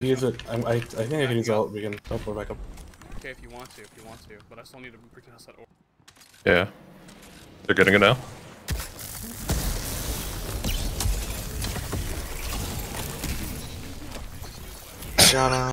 Use it. I'm, I I think I can use ult. We can go back up. Okay, if you want to, if you want to, but I still need to retest that orb. Yeah. They're getting it now. Shut up.